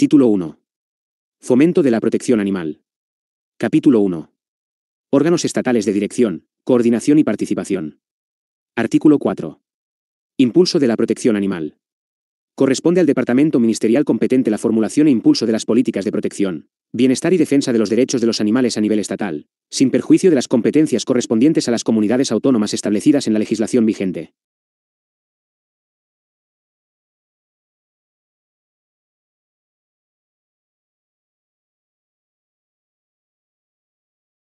Título 1. Fomento de la protección animal. Capítulo 1. Órganos estatales de dirección, coordinación y participación. Artículo 4. Impulso de la protección animal. Corresponde al Departamento Ministerial competente la formulación e impulso de las políticas de protección, bienestar y defensa de los derechos de los animales a nivel estatal, sin perjuicio de las competencias correspondientes a las comunidades autónomas establecidas en la legislación vigente.